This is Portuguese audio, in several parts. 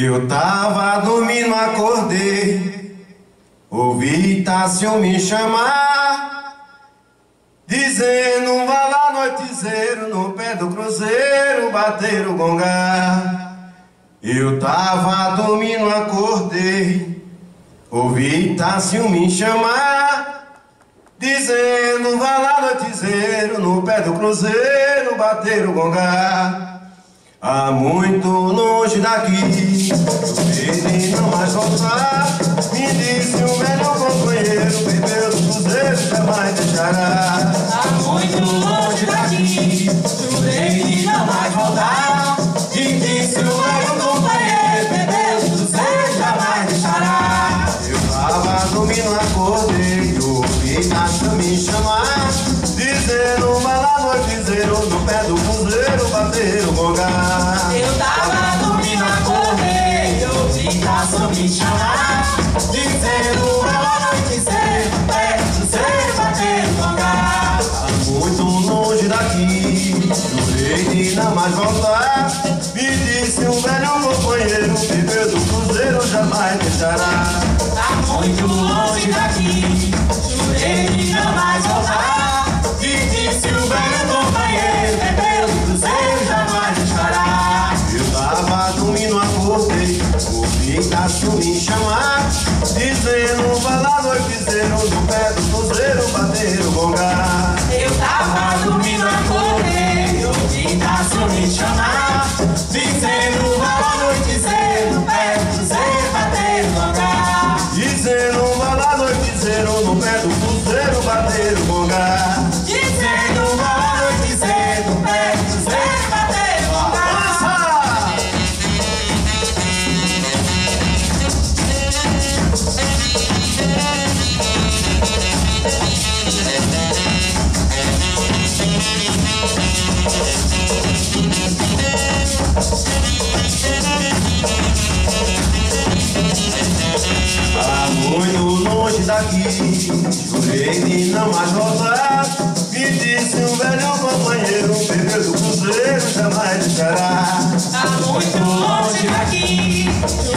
Eu tava dormindo, acordei. Ouvi Tássio me chamar Dizendo, vá lá noitizeiro No pé do cruzeiro, bater o gongá. Eu tava dormindo, acordei. Ouvi Tássio me chamar Dizendo, vá lá noitizeiro No pé do cruzeiro, bater o gongá. Há muito longe daqui, ele não vai voltar. Me disse o melhor companheiro, bebeu dos cruzeiros, jamais deixará. Há muito longe daqui, ele não vai voltar. ta -da. Menina mais nova, me disse um velho companheiro, bebeu do cruzeiro, jamais deixará. Tá muito longe daqui,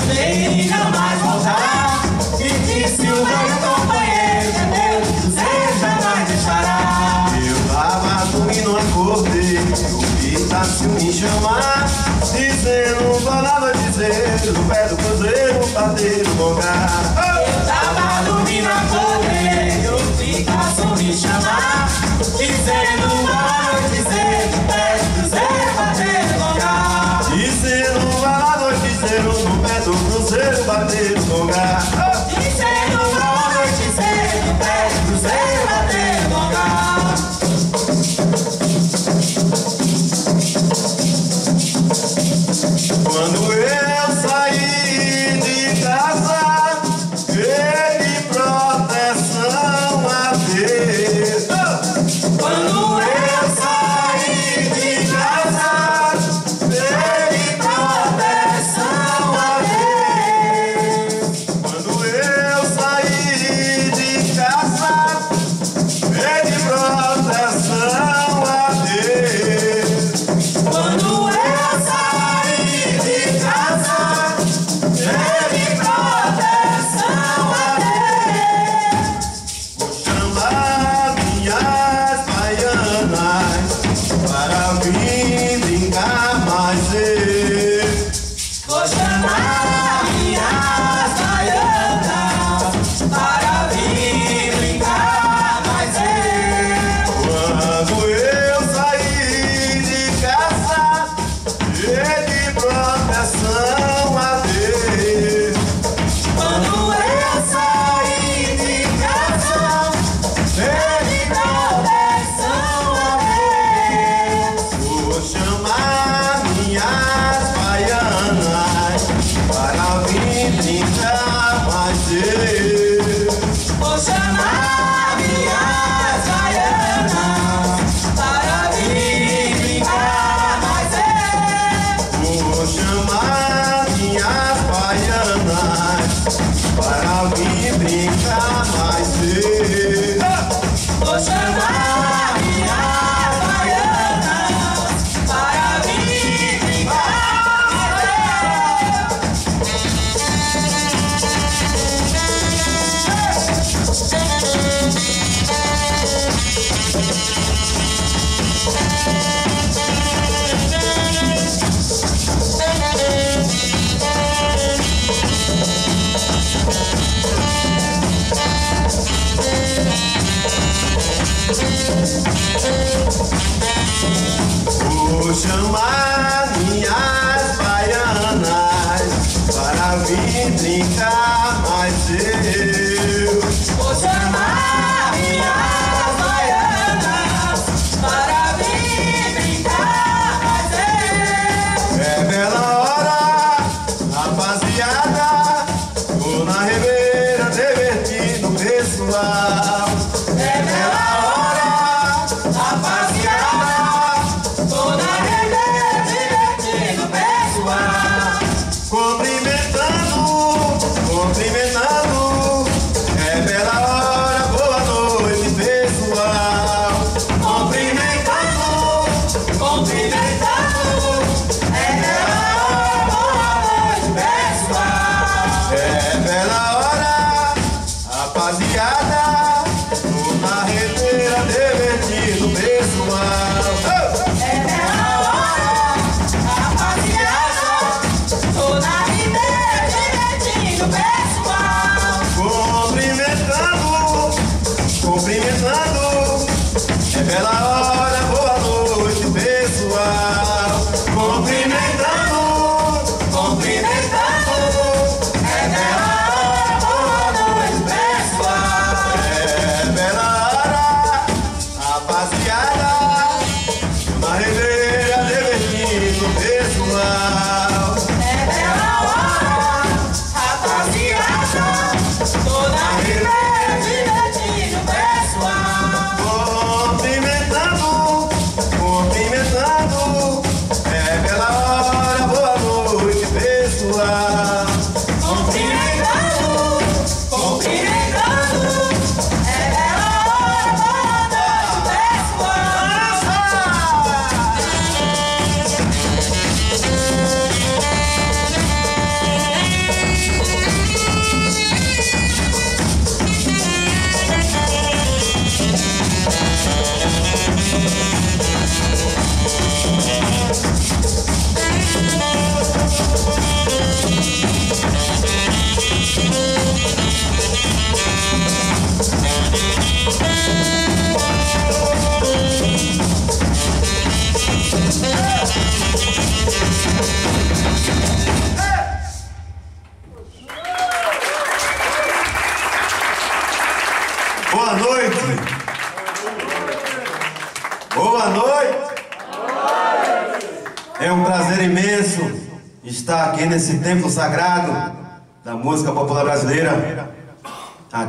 menina mais voltar. Me disse um velho companheiro, bebeu do cruzeiro, jamais deixará. Eu tava dormindo, e acordei, o Pitacio me chamar, dizendo, falava dizer, o pé do cruzeiro, bater no lugar. Shama.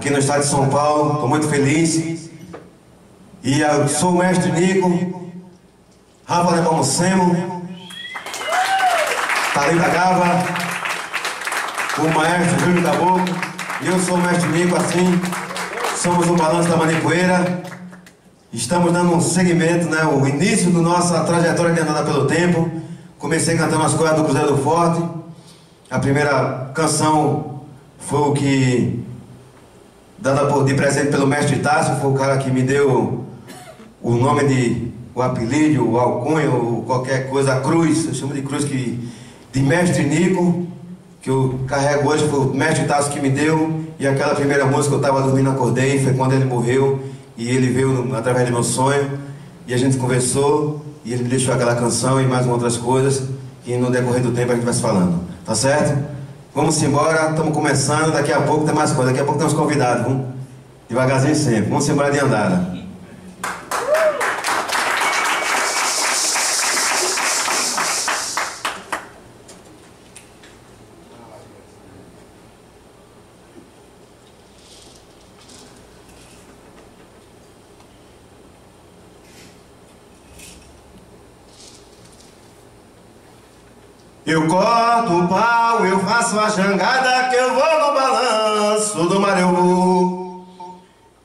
Aqui no estado de São Paulo. Estou muito feliz. E eu sou o mestre Nico, Rafa Nepomucemo, Talita Gava, o maestro Júlio Caboclo, e eu sou o mestre Nico, assim, somos o Balanço da Manipoeira. Estamos dando um segmento, né, o início da nossa trajetória de andada pelo tempo. Comecei cantando as coisas do Cruzeiro do Forte. A primeira canção foi o que, dada por, de presente pelo mestre Tássio, foi o cara que me deu o nome de, o apelido, o alcunha, ou qualquer coisa, a cruz, eu chamo de cruz que, de mestre Nico, que eu carrego hoje, foi o mestre Tássio que me deu, e aquela primeira música eu estava dormindo, acordei, foi quando ele morreu, e ele veio através do meu sonho, e a gente conversou, e ele me deixou aquela canção e mais outras coisas, e no decorrer do tempo a gente vai se falando, tá certo? Vamos embora, estamos começando, daqui a pouco tem mais coisa, daqui a pouco temos convidados, vamos? Devagarzinho sempre, vamos embora de andada. Eu corto o pau, eu faço a jangada que eu vou no balanço do mar eu vou.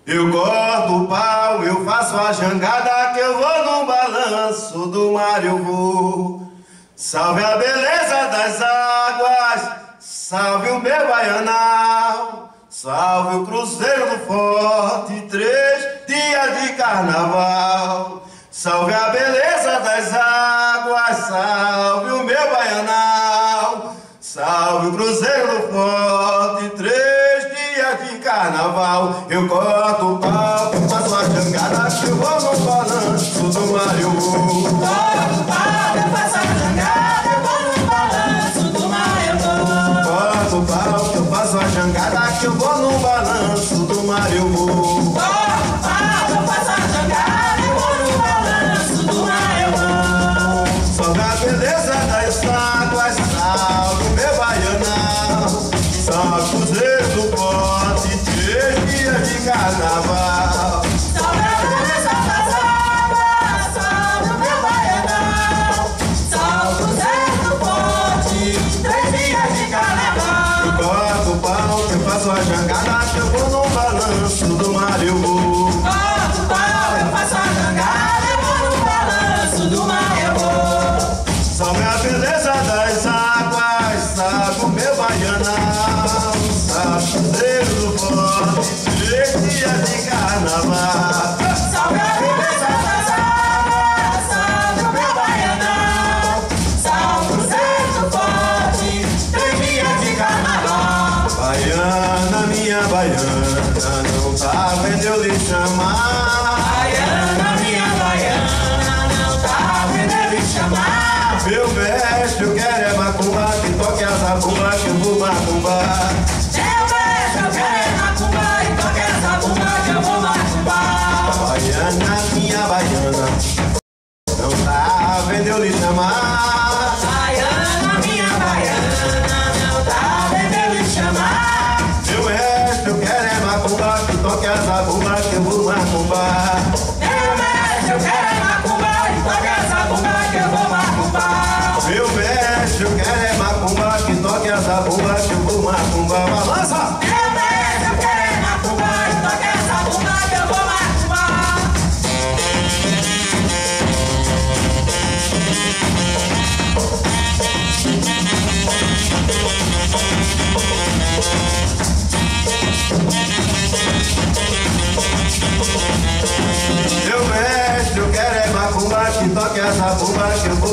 Eu corto o pau, eu faço a jangada que eu vou no balanço do mar eu vou. Salve a beleza das águas, salve o meu baianal, salve o cruzeiro do forte, três dias de carnaval. Salve a beleza das águas, salve o meu salve o cruzeiro forte, três dias de carnaval. Eu corto o pau,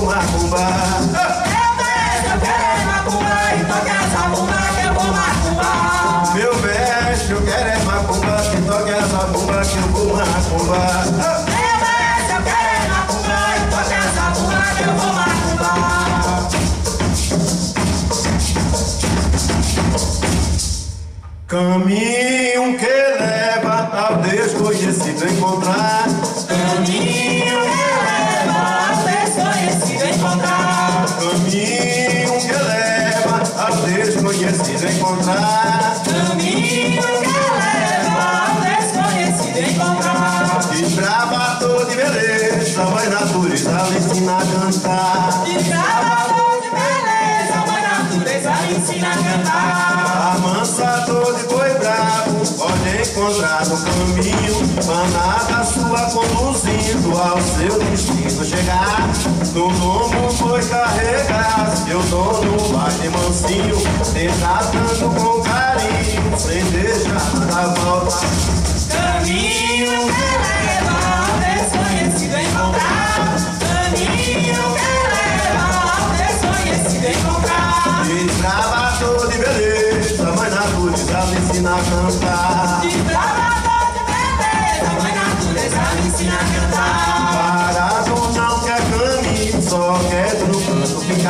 vou. No morro foi carregado Eu tô no baile mansinho Cê com carinho Sem deixar nada volta. Caminho que leva Desconhecido encontrar. Caminho que leva Desconhecido encontrar. De trabalhador de beleza Mas na cruz de me ensina a cantar.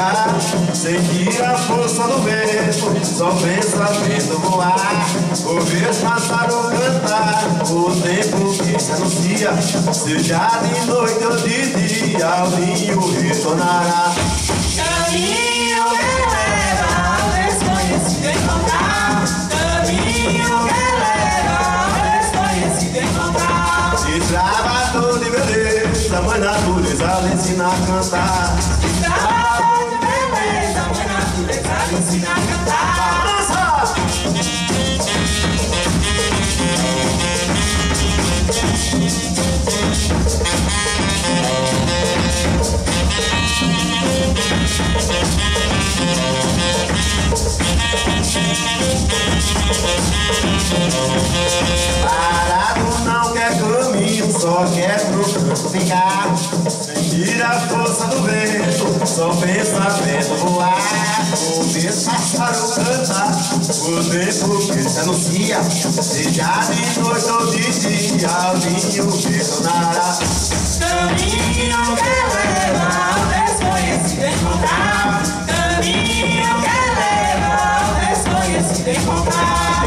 lugar Sentir a força do vento Só pensa vendo voar. Ouvir passaram cantar O tempo que se anuncia. Seja de noite ou de dia O ninho retornará. Caminho me leva ao desconhecido encontrar. Caminho me leva ao desconhecido encontrar. Se trava todo beleza Mãe natureza lhe ensina a cantar. Sinagata. Parado não quer caminho, só quer ficar. Tira a força do vento, só pensamento voar. O pássaro canta, o tempo que se anuncia. Seja de noite ou de dia, o vinho que sonará. Caminho que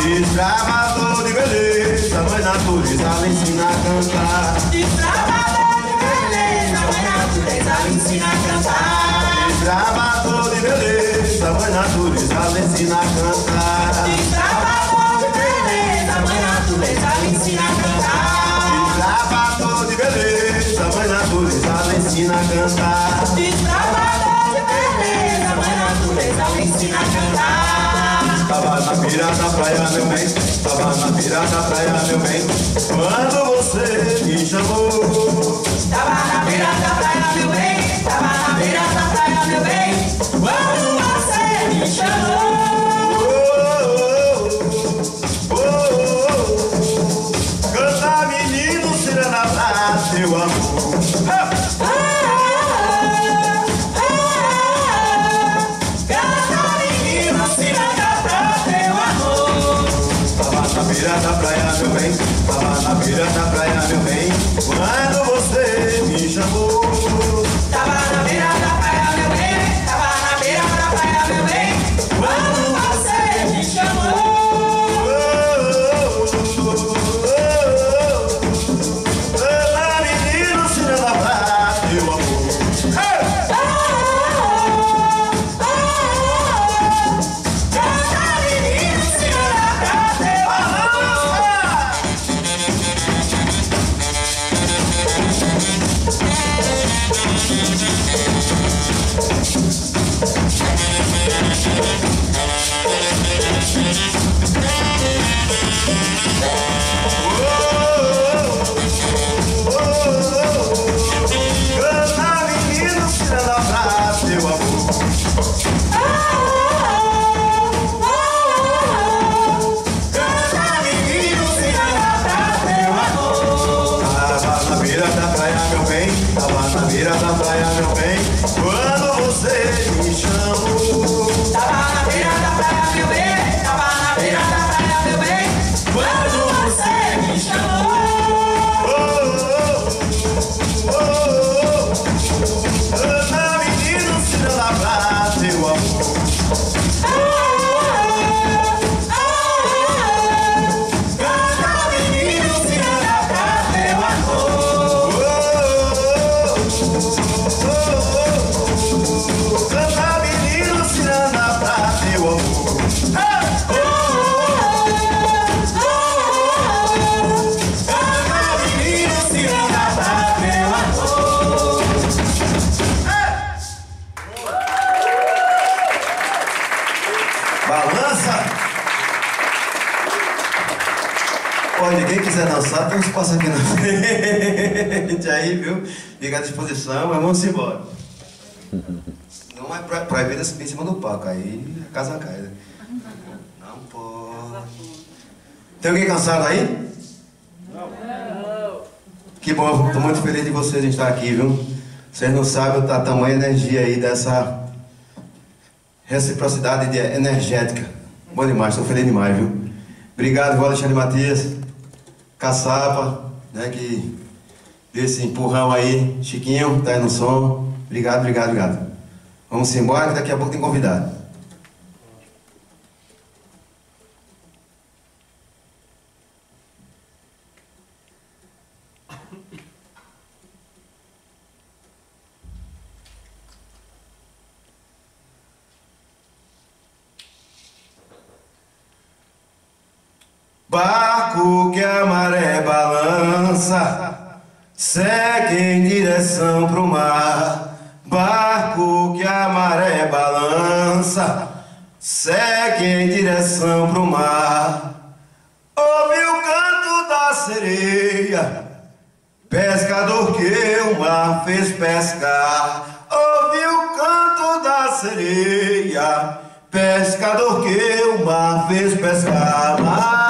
Desbravador de beleza, mãe natureza me ensina a cantar. Desbravador de beleza, mãe natureza me ensina a cantar. Desbravador de beleza, mãe natureza me ensina a cantar. Desbravador de beleza, mãe natureza me ensina a cantar. Desbravador de beleza, mãe natureza me ensina a cantar. Me ensina a cantar. Tava na beira da praia, meu bem. Tava na beira da praia, meu bem. Quando você me chamou. Tava na beira da praia, meu bem. Tava na beira da praia, meu bem. Quando você me chamou. Frente aí, viu? Fica à disposição, mas vamos embora. Não é pra, proibido subir em cima do palco, aí a casa cai. né? Não pode. Tem alguém cansado aí? Não. Que bom, estou muito feliz de vocês estar aqui, viu? Vocês não sabem a tamanha energia aí dessa reciprocidade de- energética. Bom demais, estou feliz demais, viu? Obrigado, Alexandre Matias, Caçapa, né, que deu esse empurrão aí. Chiquinho, tá aí no som. Obrigado, obrigado, obrigado. Vamos embora que daqui a pouco tem convidado. Barco que a maré balança, segue em direção pro mar. Barco que a maré balança, segue em direção pro mar. Ouve o canto da sereia, pescador que o mar fez pescar. Ouve o canto da sereia, pescador que o mar fez pescar. Maré.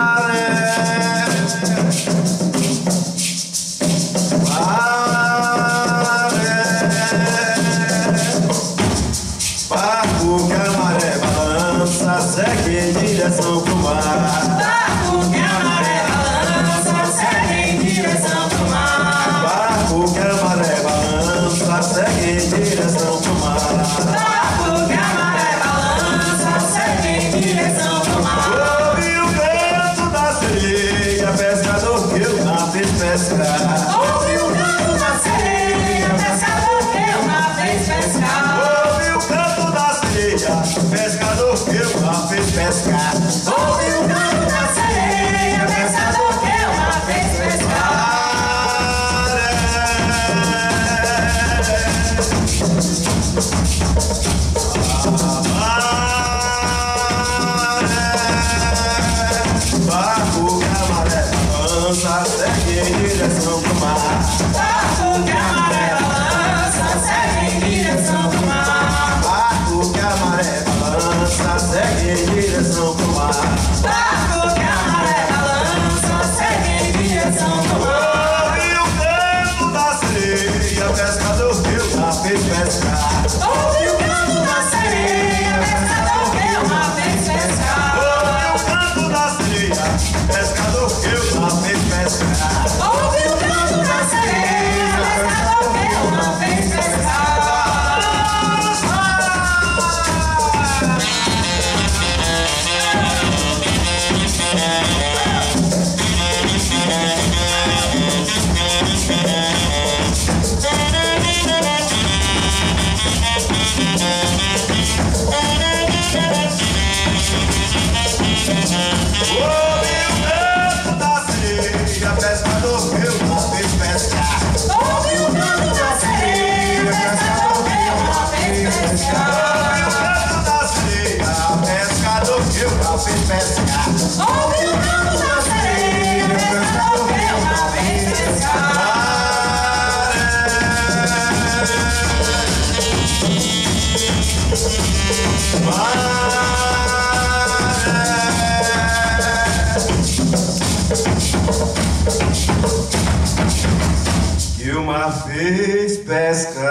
Vez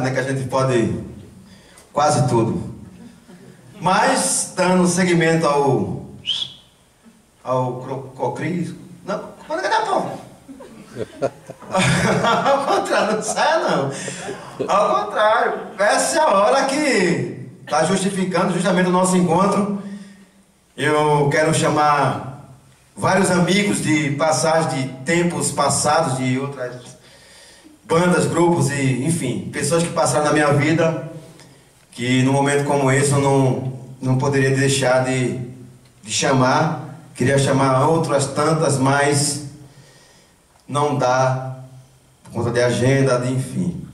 né? Que a gente pode quase tudo. Mas, dando seguimento ao. ao cocris. Não, cadê a pau? Ao contrário, não sai não. Ao contrário, essa é a hora que está justificando justamente o nosso encontro. Eu quero chamar vários amigos de passagem de tempos passados, de outras bandas, grupos e, enfim, pessoas que passaram na minha vida, que num momento como esse eu não, não poderia deixar de, de chamar. Queria chamar outras tantas, mas não dá por conta de agenda, de enfim.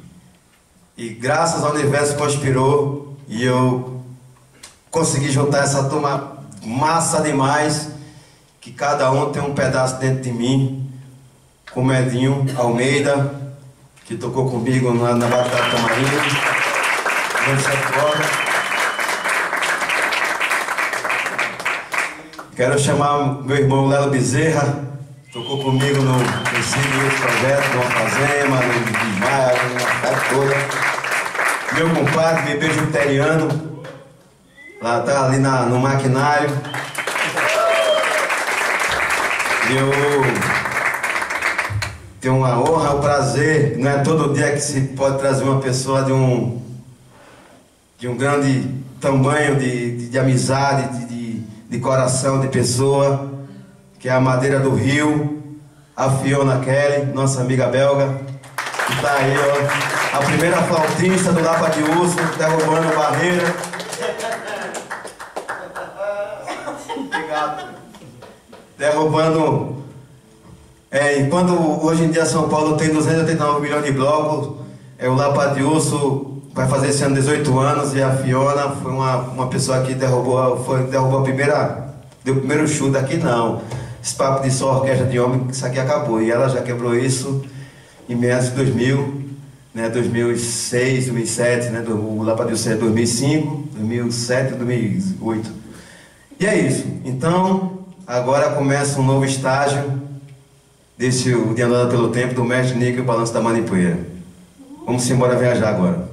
E graças ao universo conspirou e eu consegui juntar essa turma massa demais, que cada um tem um pedaço dentro de mim, como Edinho Almeida, que tocou comigo na, na Batalha Tamarim, durante sete horas. Quero chamar meu irmão Lelo Bezerra, tocou comigo no princípio desse projeto, no Alfazema, no Desmaia, na toda. Meu compadre, bebê juteriano, lá tá ali na, no maquinário. E tenho uma honra, um prazer, não é todo dia que se pode trazer uma pessoa de um, de um grande tamanho de, de, de amizade, de, de, de coração, de pessoa, que é a Madeira do Rio, a Fiona Kelly, nossa amiga belga, que está aí, ó, a primeira flautista do Lapa de Urso, derrubando barreira. Obrigado. Derrubando. É, enquanto hoje em dia São Paulo tem 289 milhões de blocos, é, o Lapa de Urso vai fazer esse ano 18 anos e a Fiona foi uma, uma pessoa que derrubou, foi, derrubou a primeira. Deu o primeiro chute aqui não. Esse papo de só orquestra de homem, isso aqui acabou. E ela já quebrou isso em meados de 2000, né, 2006, 2007, né, o Lapa de Urso é 2005, 2007, 2008. E é isso. Então, agora começa um novo estágio desse o de andada pelo tempo do mestre Nico e o balanço da manipoeira. Vamos embora viajar agora.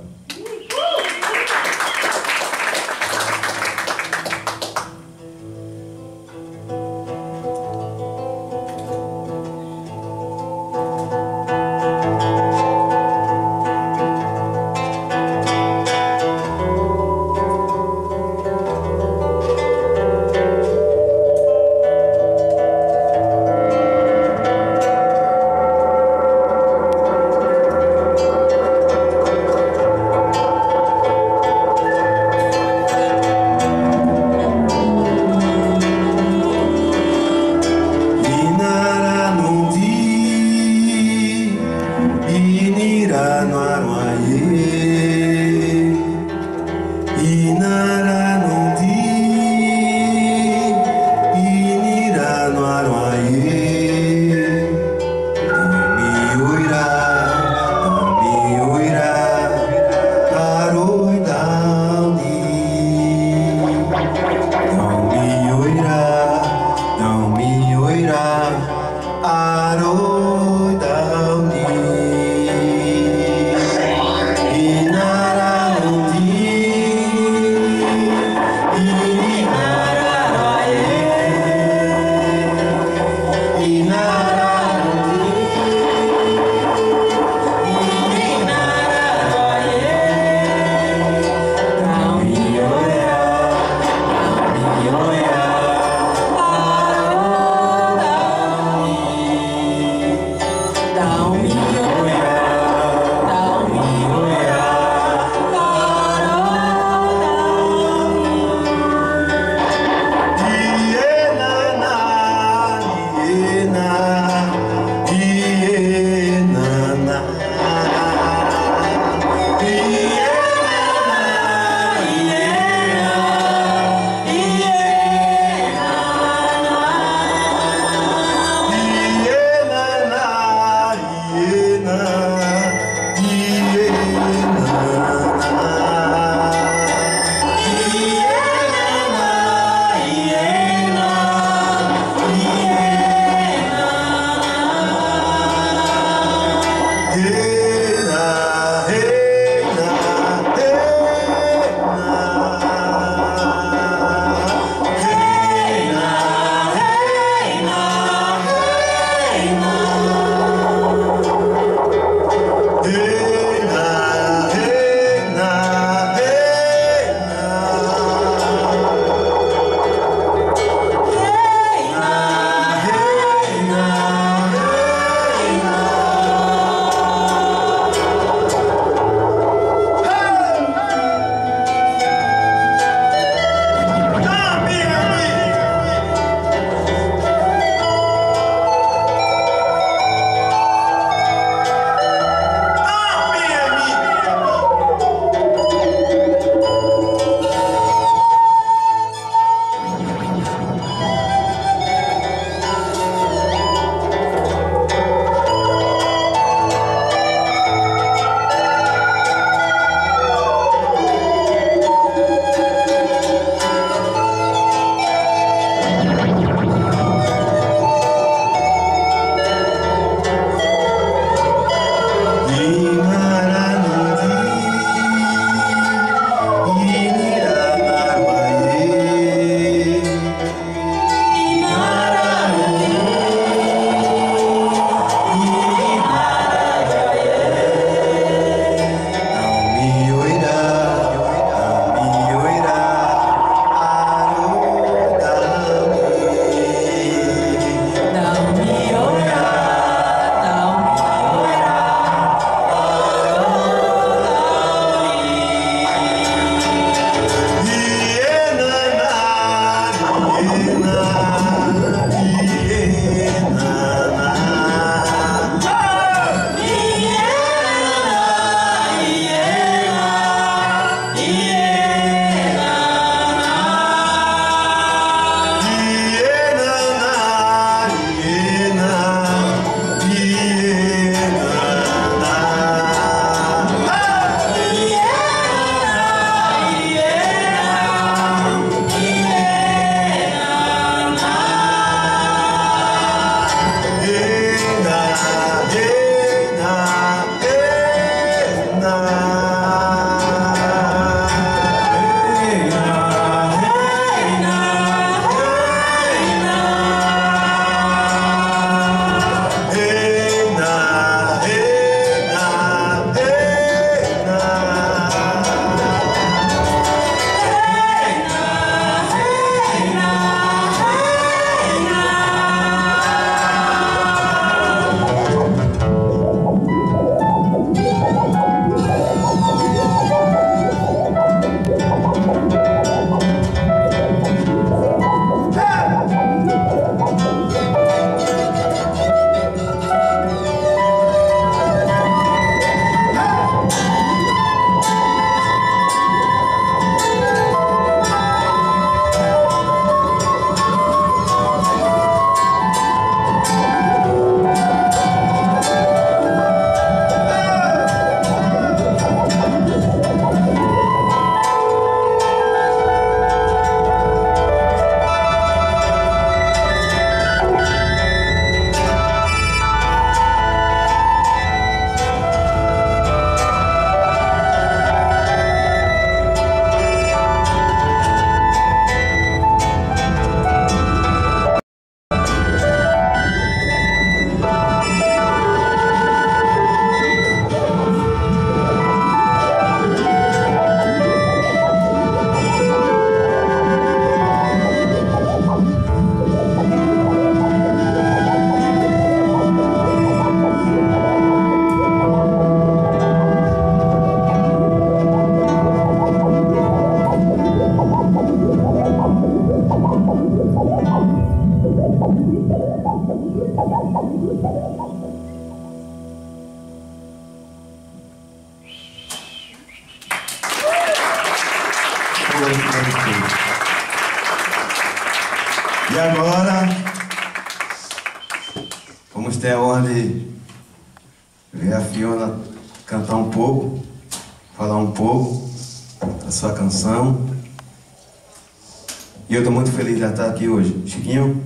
Aqui hoje. Chiquinho,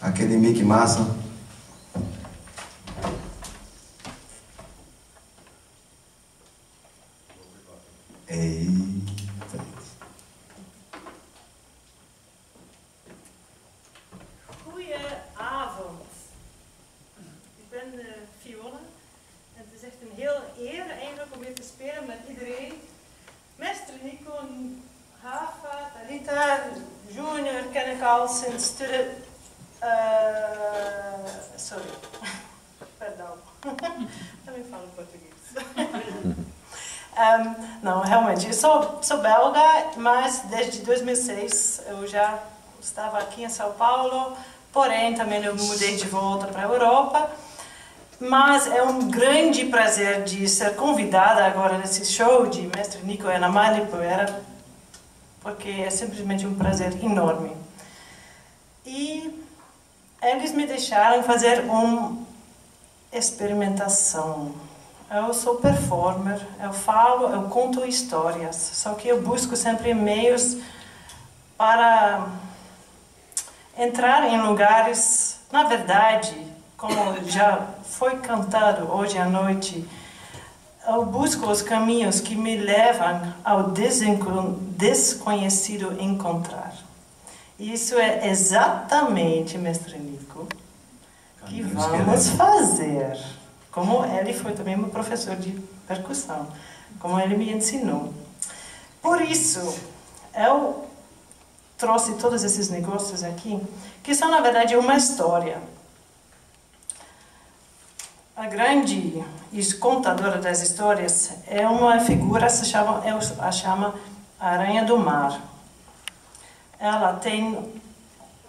aquele mic massa. Eita. Goedenavond. Ik ben uh, Fiona en het is echt een heel eer eigenlijk om hier te spelen met iedereen. Mestre Nico, Rafa, Tarita, Junior ken ik al sinds de... Uh, sorry, perdão. Também falo português. um, não, realmente, eu sou, sou belga, mas desde 2006 eu já estava aqui em São Paulo, porém também eu mudei de volta para a Europa. Mas é um grande prazer de ser convidada agora nesse show de Mestre Nico e Ana Mari Poeira, porque é simplesmente um prazer enorme. E eles me deixaram fazer uma experimentação. Eu sou performer, eu falo, eu conto histórias, só que eu busco sempre meios para entrar em lugares, na verdade, como já foi cantado hoje à noite, eu busco os caminhos que me levam ao desconhecido encontrar. Isso é exatamente, mestre Nico, que vamos fazer. Como ele foi também meu professor de percussão, como ele me ensinou. Por isso, eu trouxe todos esses negócios aqui, que são na verdade uma história. A grande contadora das histórias é uma figura se chama eu a chama Aranha do Mar. Ela tem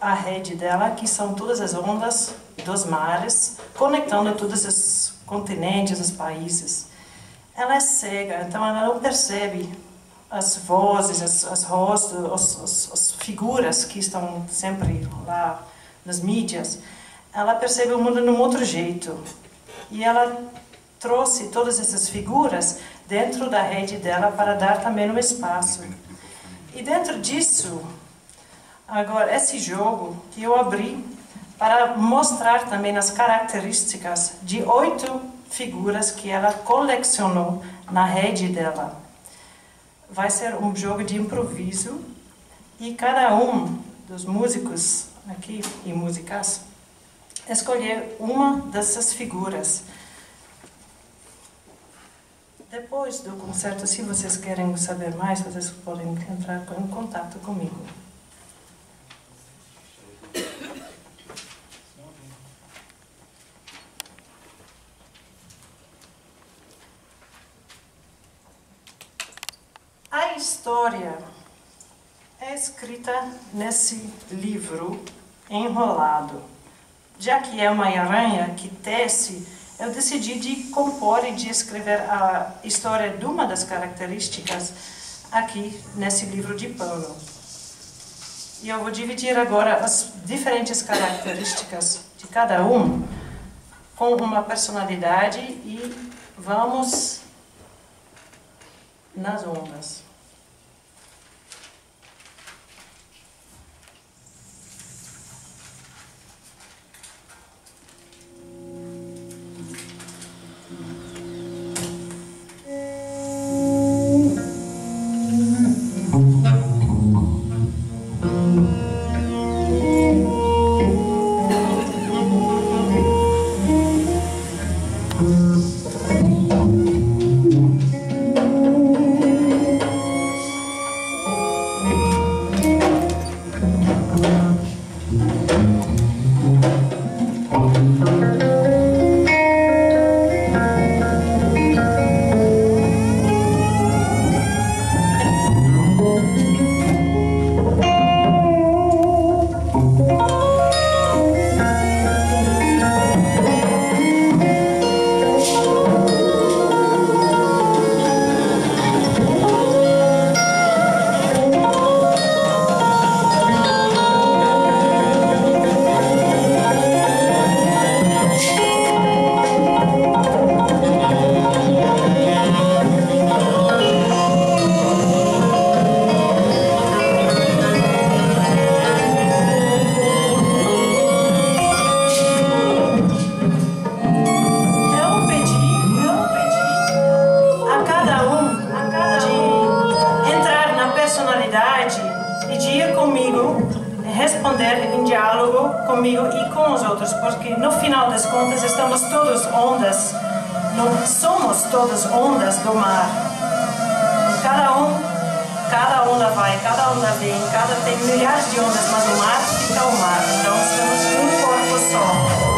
a rede dela que são todas as ondas dos mares conectando todos os continentes, os países. Ela é cega, então ela não percebe as vozes, as, as rostos, as, as, as figuras que estão sempre lá nas mídias. Ela percebe o mundo de um outro jeito. E ela trouxe todas essas figuras dentro da rede dela para dar também um espaço. E dentro disso, agora, esse jogo que eu abri para mostrar também as características de oito figuras que ela colecionou na rede dela. Vai ser um jogo de improviso e cada um dos músicos aqui e músicas escolher uma dessas figuras. Depois do concerto, se vocês querem saber mais, vocês podem entrar em contato comigo. A história é escrita nesse livro enrolado já que é uma aranha que tece, eu decidi de compor e de escrever a história de uma das características aqui nesse livro de pano. E eu vou dividir agora as diferentes características de cada um com uma personalidade e vamos nas ondas. cada onda vem, cada tem milhares de ondas, mas o mar fica o mar. Então estamos um corpo só.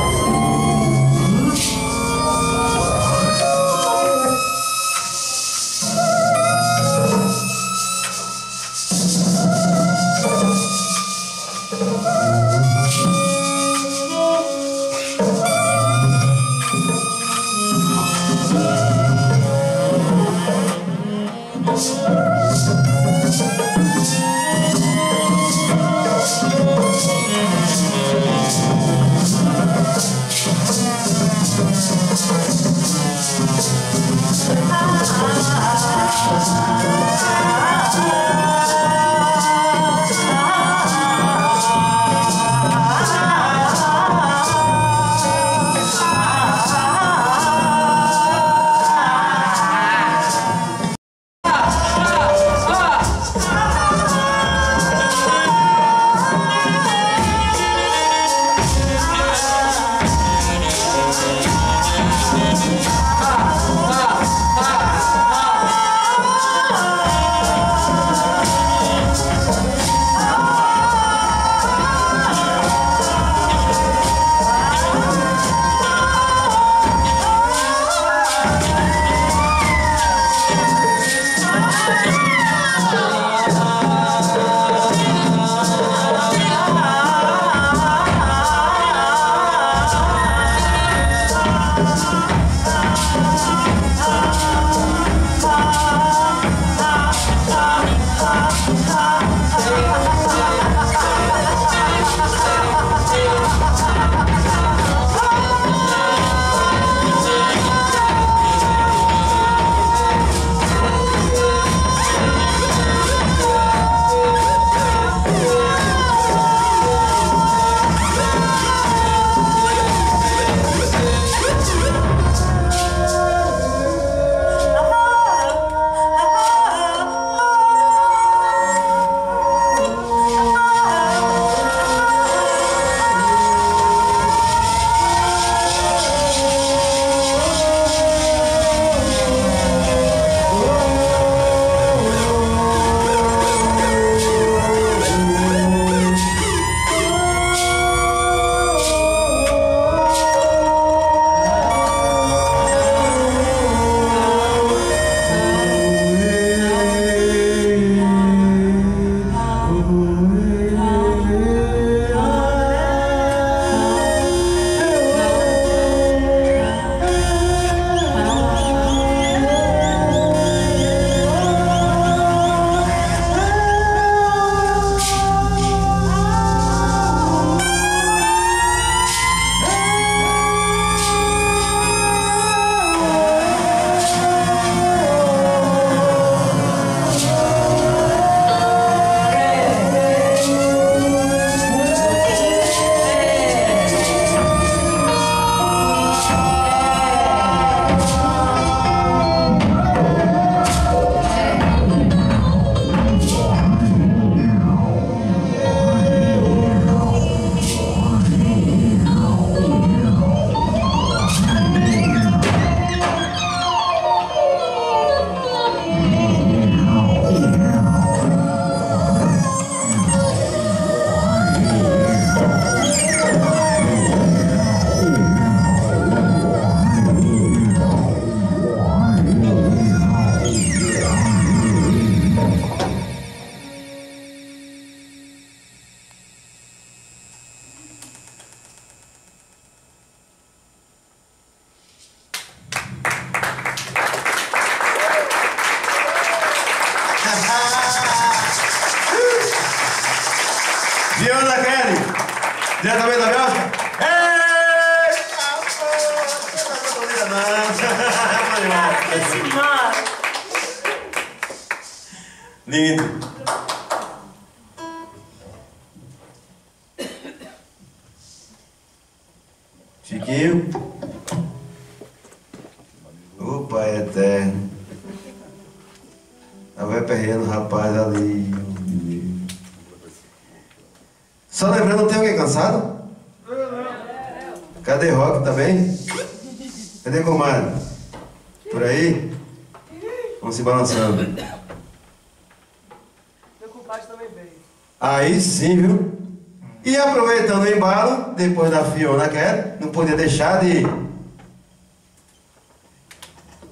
Deixar de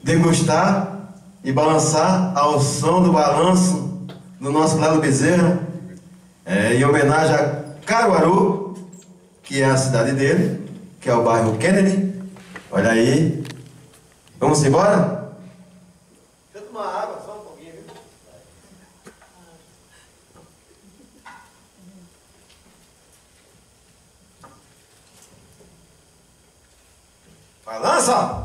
degustar e balançar ao som do balanço do nosso Lado Bezerra, é, em homenagem a Caruaru, que é a cidade dele, que é o bairro Kennedy. Olha aí. Vamos embora? Deixa eu tomar água, só um pouquinho, viu? Balança! Aí.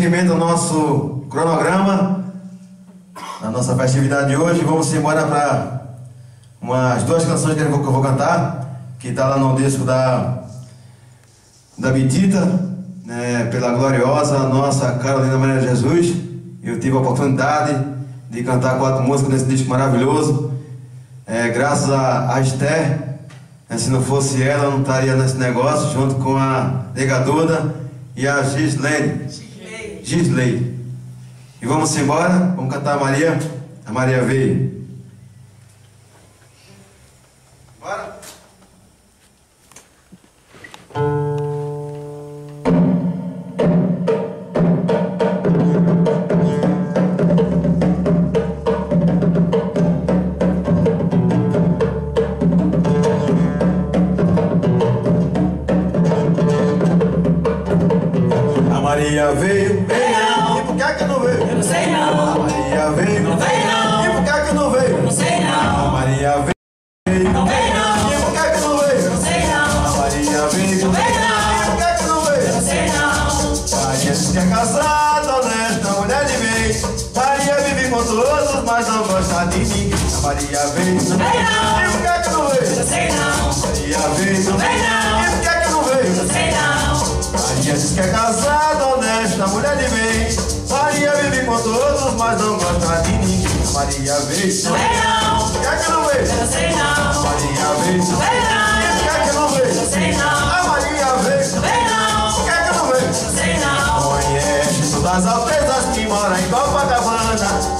Seguimento ao nosso cronograma, na nossa festividade de hoje, vamos embora para umas duas canções que eu vou, que eu vou cantar, que está lá no disco da, da Bitita, né, pela gloriosa nossa Carolina Maria Jesus. Eu tive a oportunidade de cantar quatro músicas nesse disco maravilhoso, é, graças a, a Esther. né, se não fosse ela, eu não estaria nesse negócio, junto com a Negaduda e a Gislene. Gisley. E vamos embora, vamos cantar a Maria. A Maria veio. Todos, mas não gosta de ninguém. A Maria veio. Não vem, não. E por que é que não veio? não sei não, Maria veio. Não vem, não. E por que é que não veio? não sei não, Maria diz que é casada, honesta, mulher de bem. Maria vive com todos, mas não gosta de ninguém. A Maria veio. não vem não, Por que é que não veio? não sei não, Maria veio. não vem E por que é que não não, veio? não sei não, A Maria veio. não vem não, Por que é que não veio? não sei não, Conhece todas as altezas que moram em Copacabana.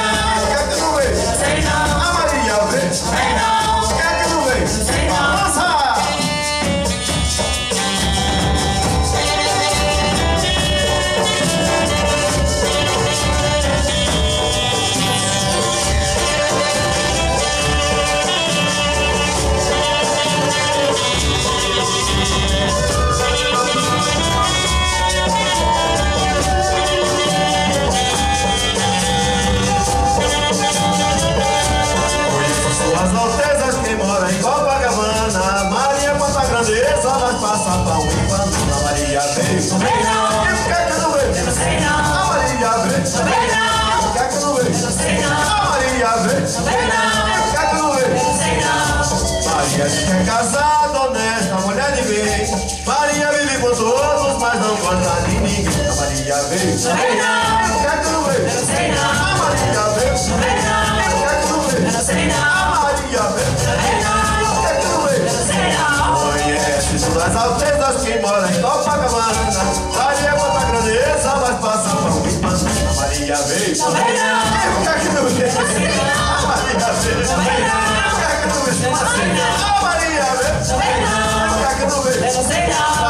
as altezas que moram em Copacabana. Maria bota grandeza, mas passa e banana. A Maria não vem não, por é que não veio? A Maria veio. não vem não, Por é que não veio? A Maria não E não, por que é que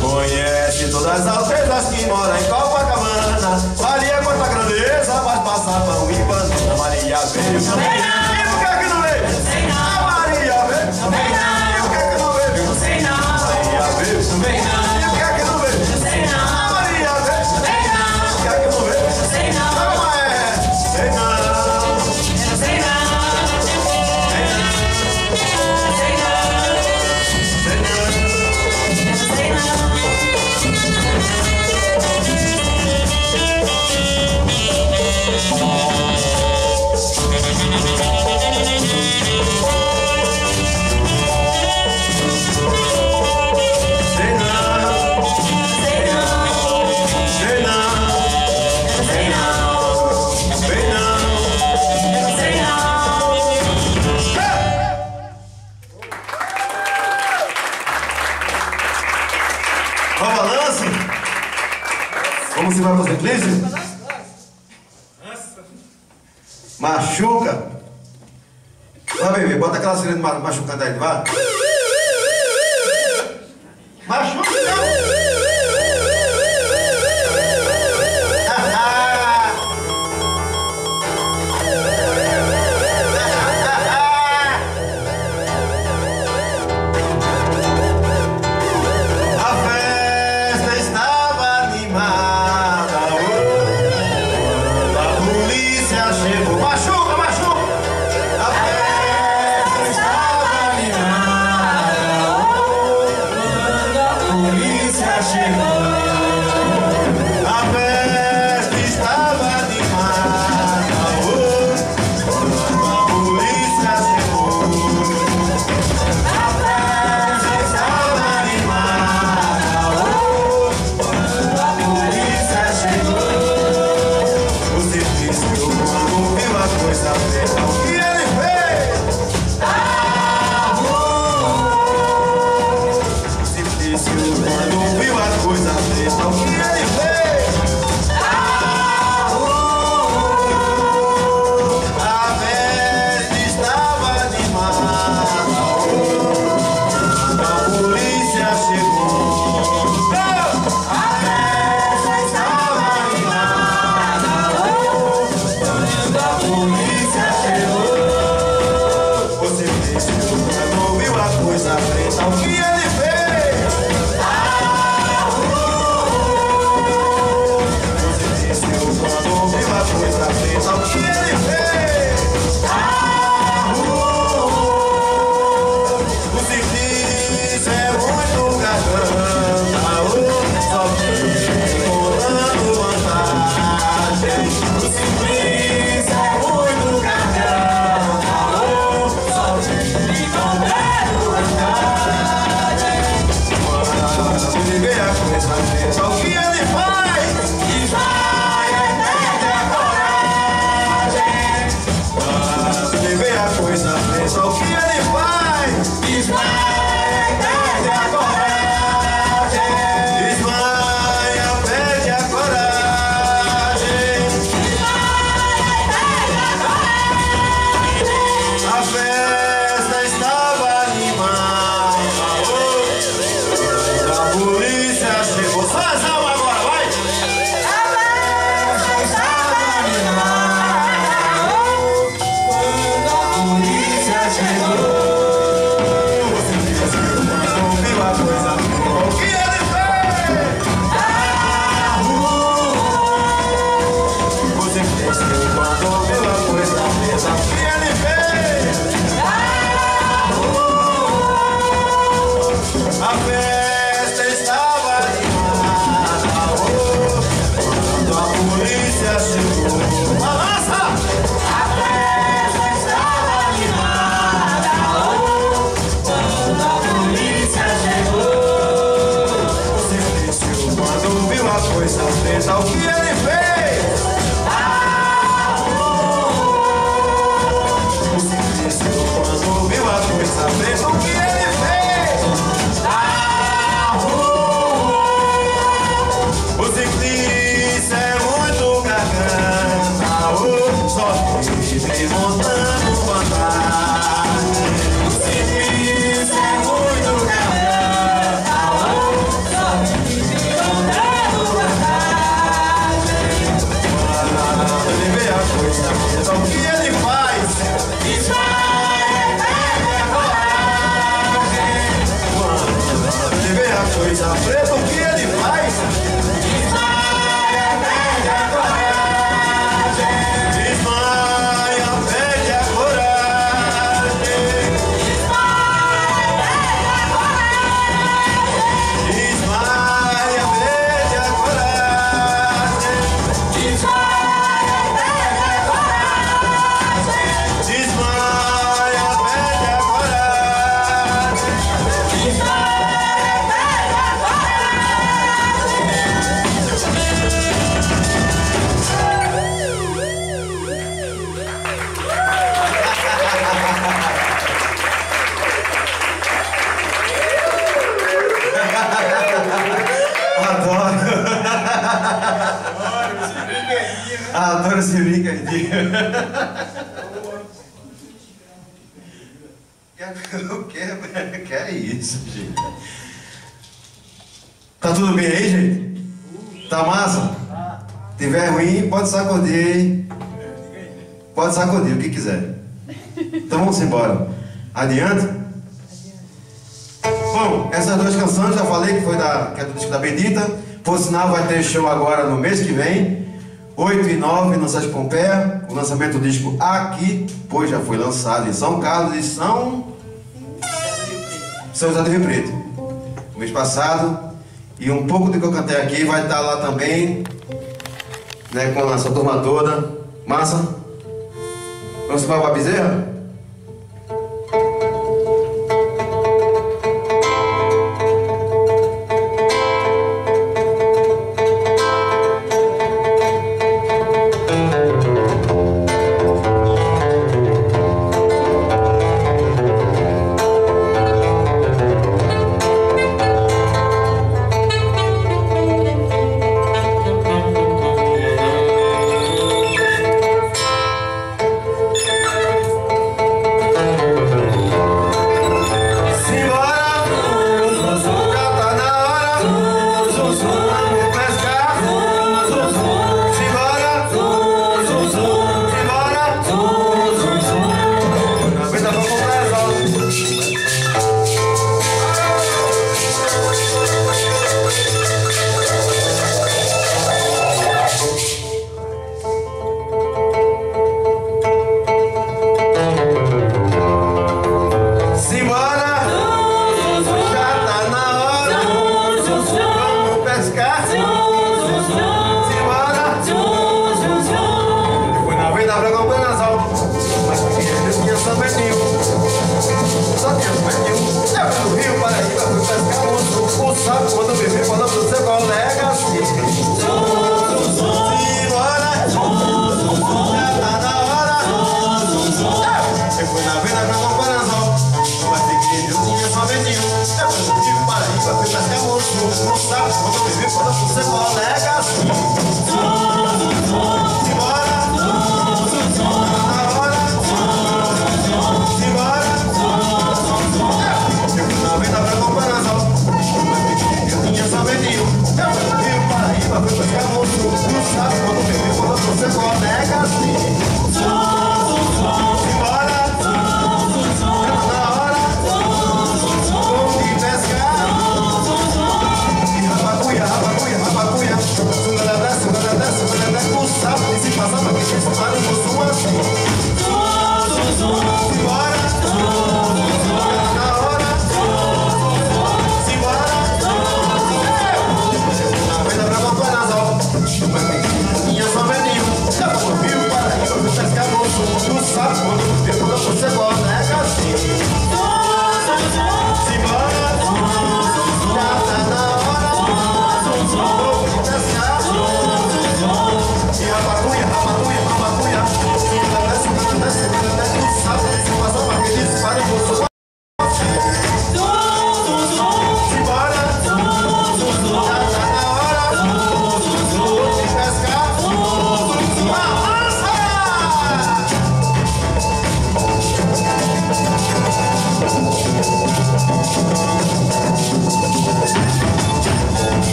Conhece todas as altezas que moram em Copacabana. Maria quanta grandeza, mas passa pão e banana. Maria veio isso, gente? Tá tudo bem aí, gente? Tá massa? Se tiver ruim, pode sacudir. Pode sacudir o que quiser. Então vamos embora. Adiante? Bom, essas duas canções já falei que foi da, que é do disco da Bendita. Por sinal, vai ter show agora no mês que vem. 8 e 9 no Sesc Pompeia. O lançamento do disco aqui, pois já foi lançado em São Carlos e São. São José do Rio Preto. Mês passado. E um pouco do que eu cantei aqui vai estar lá também. Né, com a nossa turma toda. Massa? Vamos para a Bezerra?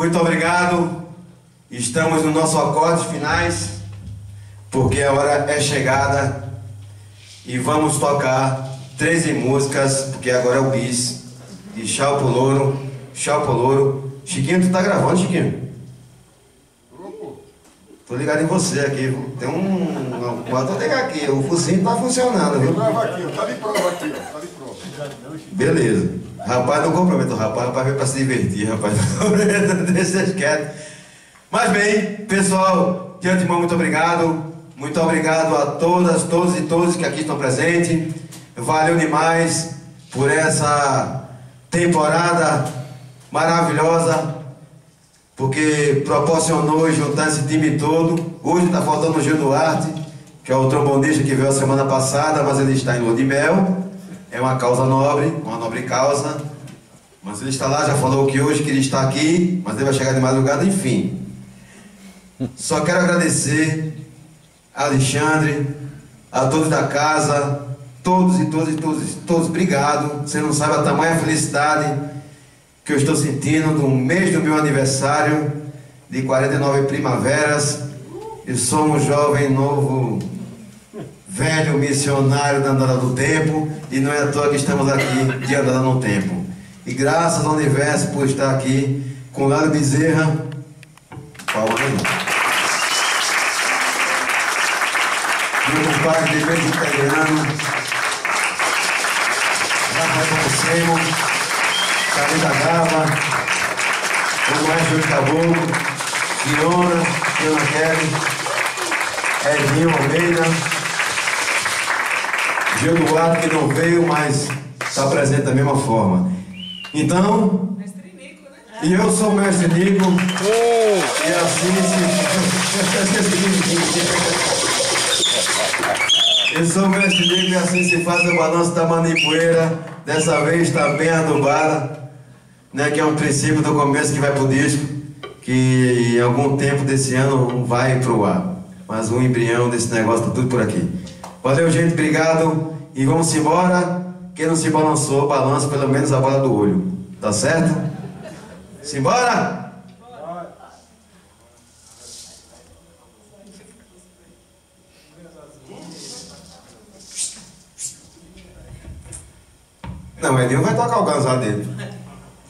Muito obrigado. Estamos no nosso acorde finais, porque a hora é chegada e vamos tocar 13 músicas, porque agora é o bis de Chau pro Louro, Chau pro Louro. Chiquinho, tu tá gravando, Chiquinho? Tô ligado em você aqui. Tem um. Pode ligar aqui. O focinho tá funcionando, viu? Grava aqui, ó. Tá de prova aqui, ó. Tá de prova. Beleza. Rapaz, não comprometa o rapaz. Rapaz veio pra se divertir, rapaz. Deixa vocês quietos. Mas bem, pessoal, de antemão, muito obrigado. Muito obrigado a todas, todos e todos que aqui estão presentes. Valeu demais por essa temporada maravilhosa porque proporcionou juntar esse time todo. Hoje está faltando o Gil Duarte, que é o trombonista que veio a semana passada, mas ele está em lua de mel. É uma causa nobre, uma nobre causa. Mas ele está lá, já falou que hoje queria estar aqui, mas ele vai chegar de madrugada, enfim. Só quero agradecer a Alexandre, a todos da casa, todos e todos e todos, todos, obrigado. Você não sabe a tamanha felicidade que eu estou sentindo no mês do meu aniversário de 49 primaveras. E sou um jovem novo, velho missionário da andada do tempo. E não é à toa que estamos aqui de andada no tempo. E graças ao universo por estar aqui com Lado Bezerra. Palma Meu compadre de beijo italiano. Rafael Consemo. Camisa Gava, o Maestro Caboclo, Fiona, Fiona Kelly, Edinho Almeida, Gil Duarte que não veio, mas está presente da mesma forma. Então, e eu sou o mestre Nico, e assim se. Eu sou o mestre Nico e assim se faz o balanço da manipoeira. Dessa vez está bem adubada né, que é um princípio do começo que vai para o disco, que em algum tempo desse ano vai para o ar. Mas o embrião desse negócio está tudo por aqui. Valeu, gente, obrigado. E vamos embora. Quem não se balançou, balança pelo menos a bola do olho. Tá certo? Simbora! Não, Edinho vai tocar o ganzá dele.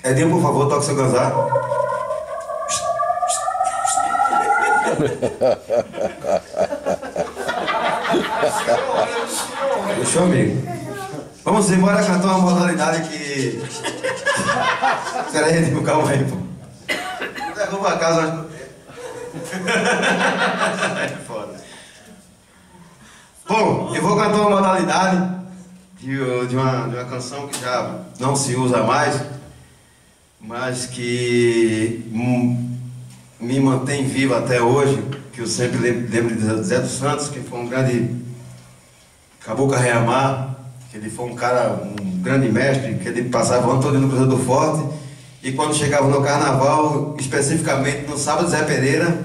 Edinho, por favor, toque seu ganzá. Deixa amigo. Vamos embora cantar uma modalidade que. Espera aí, Edinho, calma aí, pô. Derruba a casa. É foda. Bom, eu vou cantar uma modalidade de, de, uma, de uma canção que já não se usa mais mas que me mantém vivo até hoje, que eu sempre lembro de Zé dos Santos, que foi um grande caboclo Reamar, que ele foi um cara, um grande mestre, que ele passava o ano todo no Cruzeiro do Forte, e quando chegava no carnaval, especificamente no sábado Zé Pereira,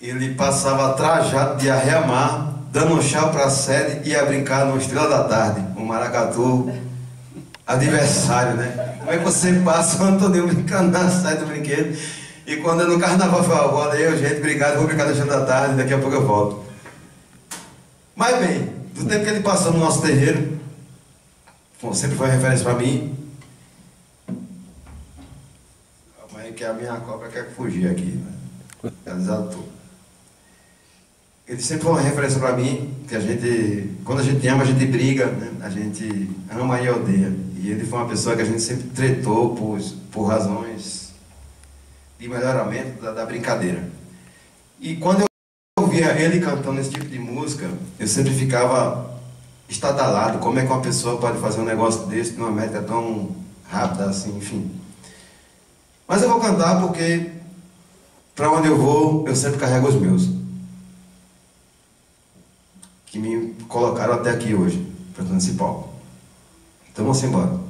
ele passava trajado de arreamar, dando um chá para a sede e ia brincar no Estrela da Tarde, um maracatu adversário, né? Como é que você passa o Antônio brincando na saia do brinquedo e quando é no carnaval fala, bola eu, gente, obrigado, vou brincar deixando da tarde, daqui a pouco eu volto. Mas bem, do tempo que ele passou no nosso terreiro, sempre foi referência para mim. Mas que a minha cobra quer fugir aqui, né? Ela. Ele sempre foi uma referência para mim, que a gente, quando a gente ama, a gente briga, né? a gente ama e odeia. E ele foi uma pessoa que a gente sempre tretou por, por razões de melhoramento da, da brincadeira. E quando eu ouvia ele cantando esse tipo de música, eu sempre ficava estadalado. Como é que uma pessoa pode fazer um negócio desse numa métrica tão rápida assim, enfim. Mas eu vou cantar porque, para onde eu vou, eu sempre carrego os meus que me colocaram até aqui hoje, para nesse palco. Então vamos embora.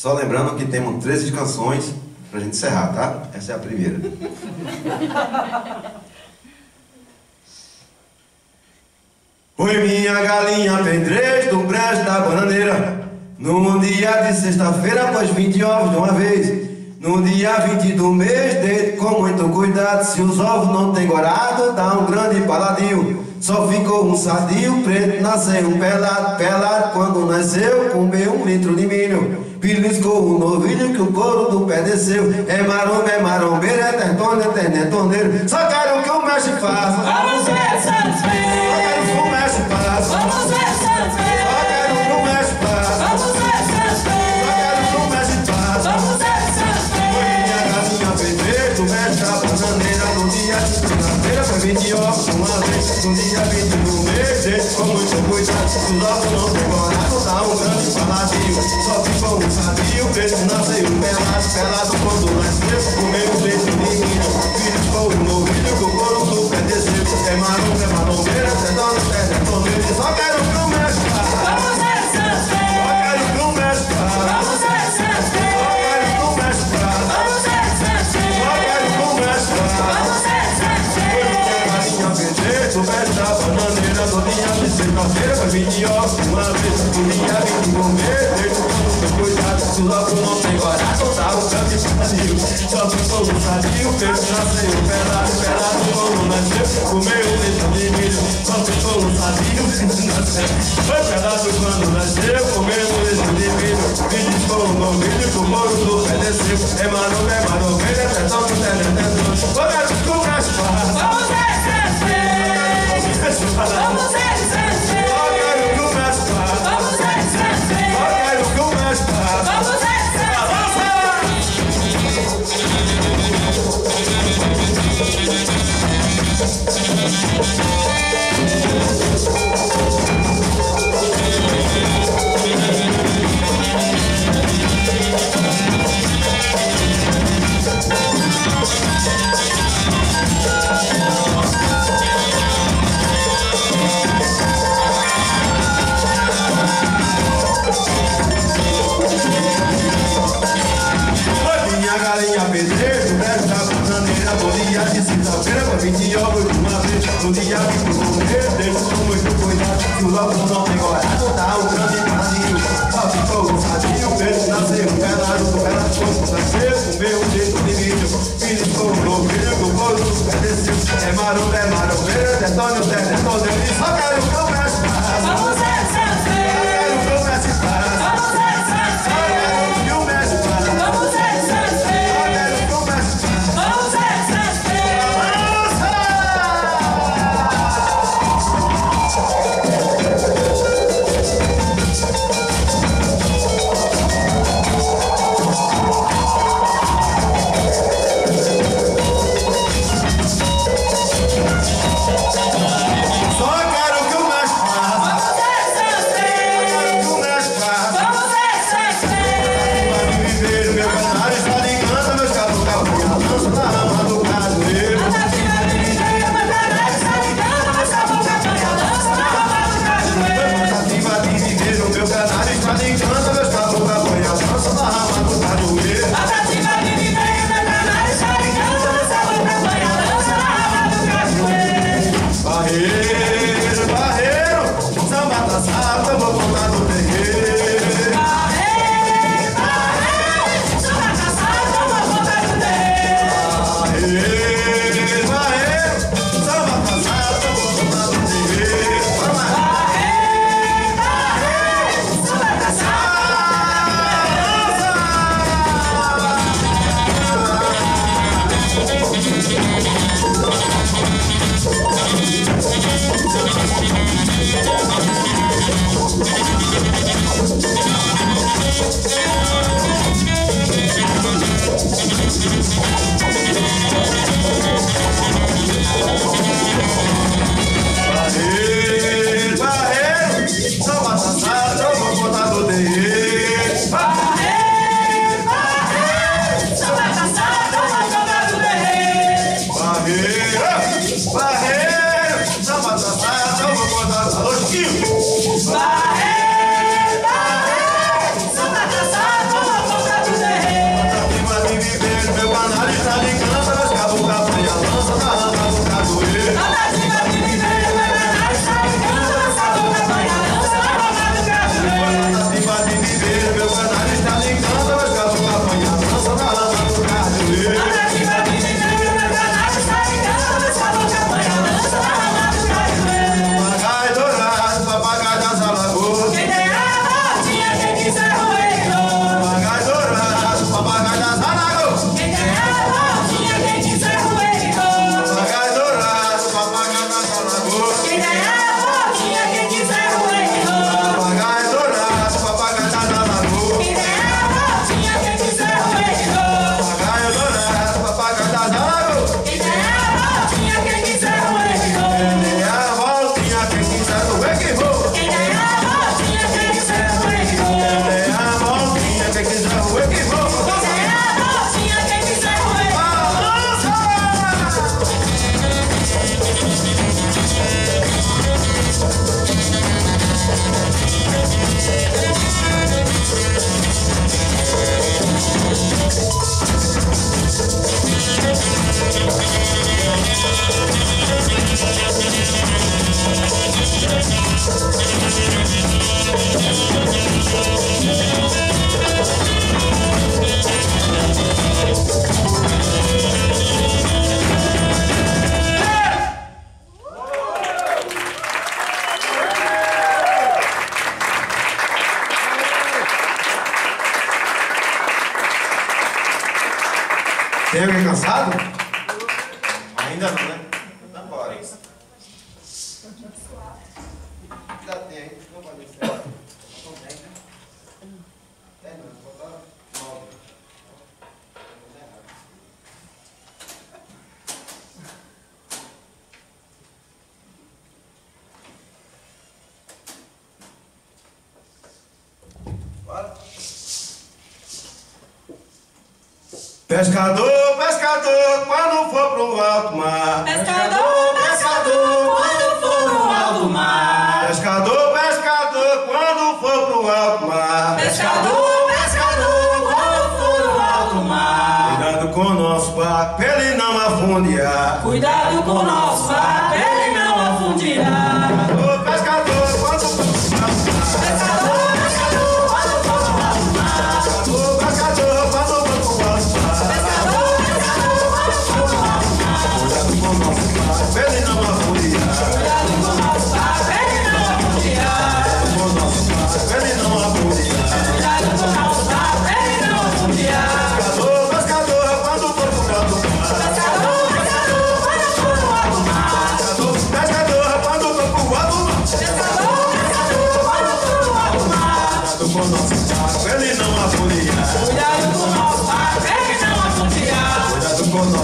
Só lembrando que temos 13 canções para a gente encerrar, tá? Essa é a primeira. Foi minha galinha pedreiro do brejo da bananeira. Num dia de sexta-feira, após 20 ovos de uma vez. No dia 20 do mês, deito com muito cuidado. Se os ovos não tem gorado, dá um grande paladinho. Só ficou um sadio preto, nasceu pelado, pelado. Quando nasceu, comeu um litro de milho. Beliscou o novilho que o couro do pé desceu. É maromba, é marombeiro, é tentone, é tenetoneiro. Só quero que o mestre faça. Vamos ver Santos Só quero que o mestre faça. Vamos ver Santos Só quero que o mestre faça. Vamos ver Santos Só quero que o mestre faça. Vamos ver Santos Foi minha galinha perfeita, o mestre da bananeira No dia de segunda-feira foi 20 ovos uma vez No dia 20 do mês, com muito cuidado ovos não dá um grande paladinho Só ficou um sadio, preto nasceu pelado Pelado quando nasceu, comeu um leite de milho Filho ficou um novilho, com o do pé desceu É maromba, é marombeira, é dona, é detoneira Só quero que foi 20 ovos uma vez No dia 20 do mês, deixa o seu cuidado Se ovos não tem guardado, dá um canto de vazio Só ficou um sadio, peixe nasceu pelado Pelado quando nasceu, comeu um leite de milho Só ficou um sadio, peixe nasceu Foi pelado quando nasceu, comeu um leite de milho Filho ficou um novilho, com o couro do pé desceu É maromba, é marombeira, é tão que é tentando Só quero que o mestre faça Vamos ver Santos Vamos ver Santos Vamos 20 ovos de uma vez No dia 20 do mês, deixa com muito cuidado Se o ovos não tem coragem, dá um grande vazio Só ficou um sadio, peixe nasceu pelado Do pelado quando nasceu, comeu um jeito de um novilho, com o couro do pé desceu É maromba, é marombeira, detone o pé, detone o Só quero que o mestre faça Vamos ver Só you. Bye.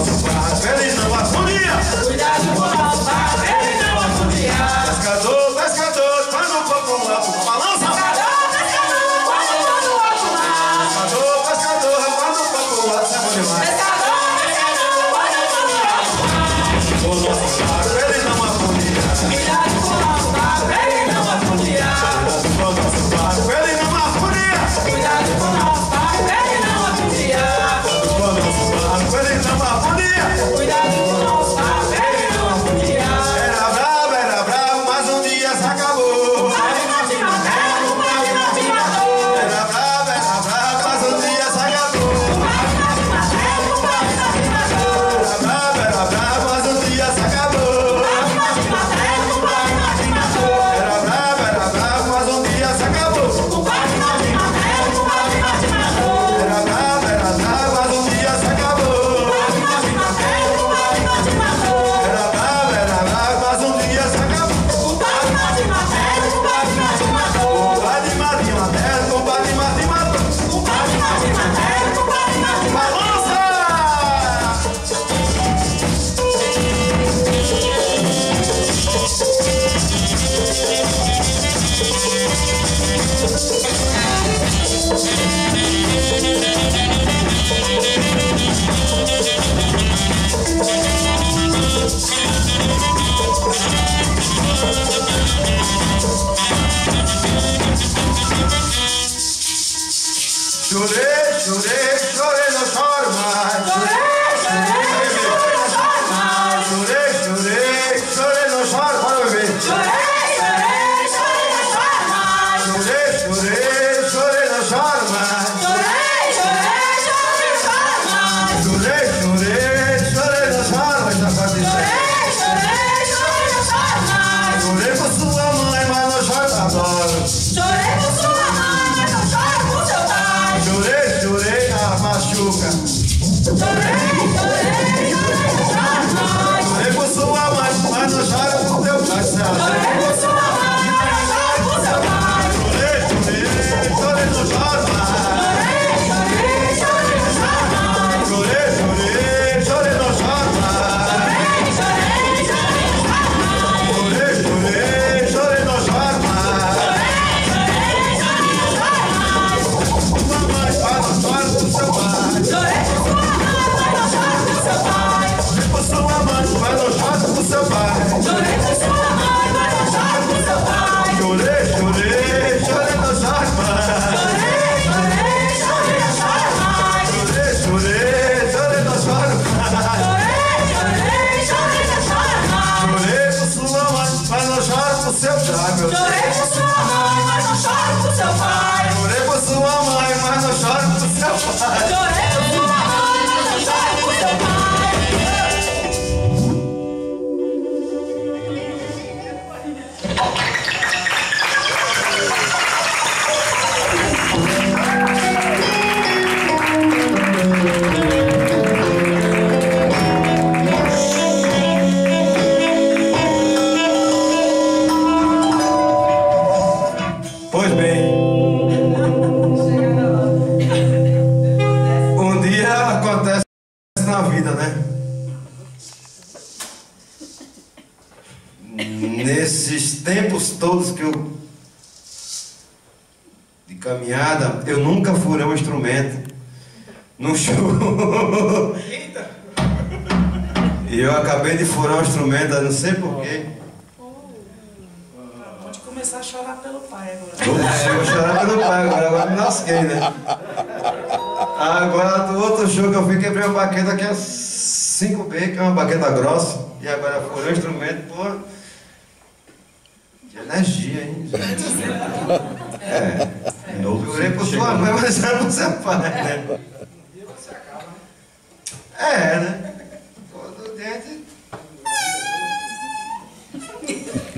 Cuidado é baqueta grossa. E agora furei o instrumento, pô. De energia, hein, gente? É. Eu furei por sua mãe, mas era por seu pai, né? É, né? Todo dente.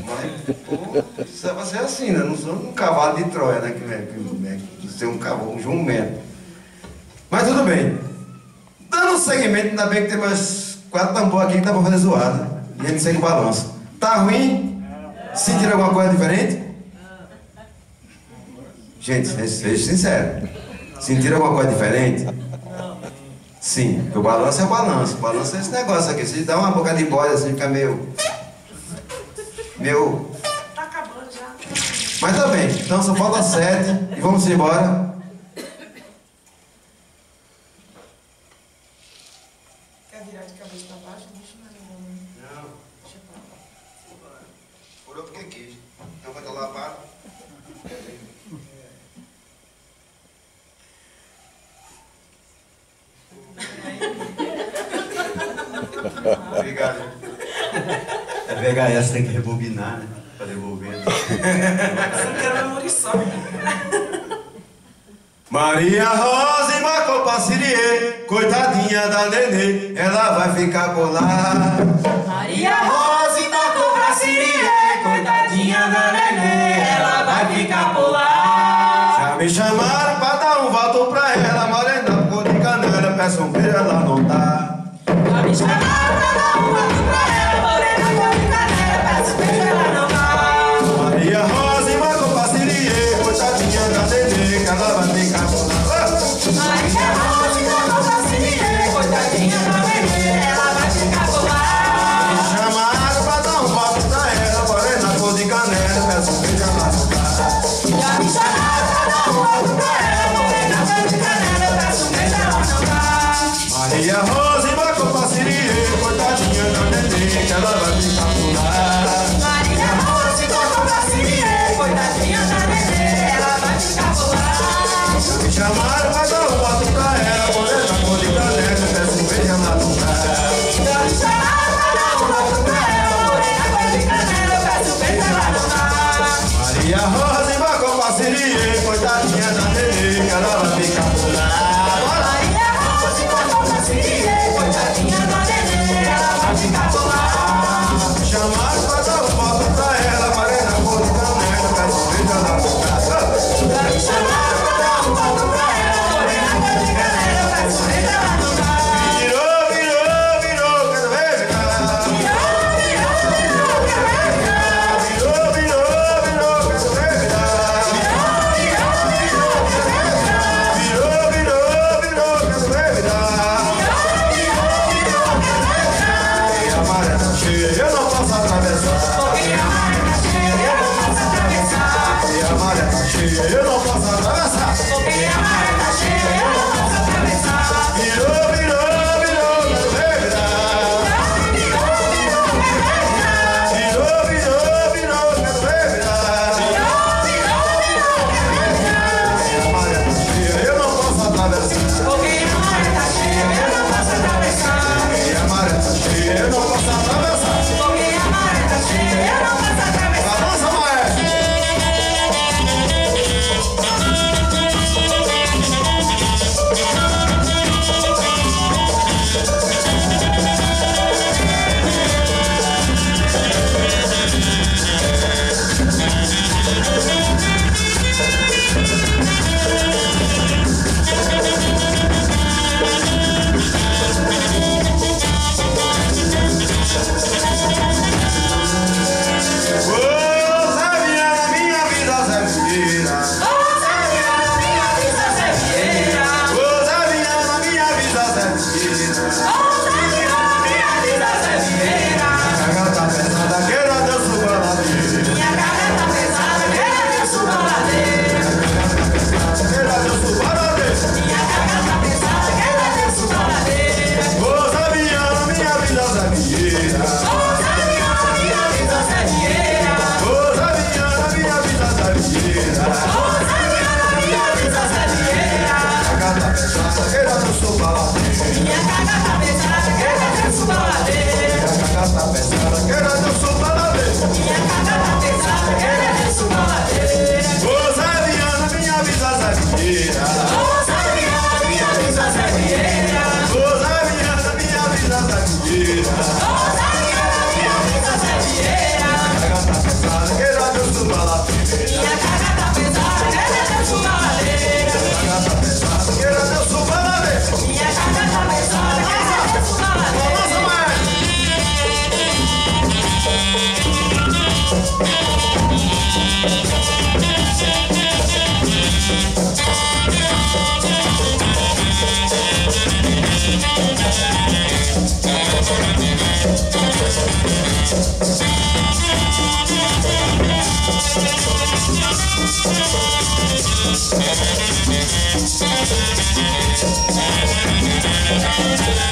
Mas, pô, precisava ser assim, né? Não sou um cavalo de Troia, né? Que, que, né? que ser um cavalo, um jumento. Mas tudo bem. Dando seguimento, ainda bem que tem mais quatro tambores aqui que dá pra fazer zoada. E a gente segue o balanço. Tá ruim? Sentiram alguma coisa diferente? Gente, seja sincero. Sentiram alguma coisa diferente? Sim, porque o balanço é o balanço. O balanço é esse negócio aqui. Se dá uma boca de bode assim, fica meio. meio. Tá acabando já. Mas tá bem, então só falta sete e vamos embora. Quer virar de cabeça pra baixo? Deixa eu ver. Não, Deixa eu ver. furou porque quis. Então vai lá para. Obrigado. É VHS, tem que rebobinar, né? Pra devolver. Assim que era memorição. Maria Rosa e Marco Passirie, coitadinha da nenê, ela vai ficar por lá. Maria Rosa e Marco Brasilie, coitadinha da nenê, ela vai ficar por lá. Já me chamaram pra dar um voto pra ela, morena, cor de canela, peço um beijo, ela não dá. Já me chamaram pra dar um voto pra ela, Zé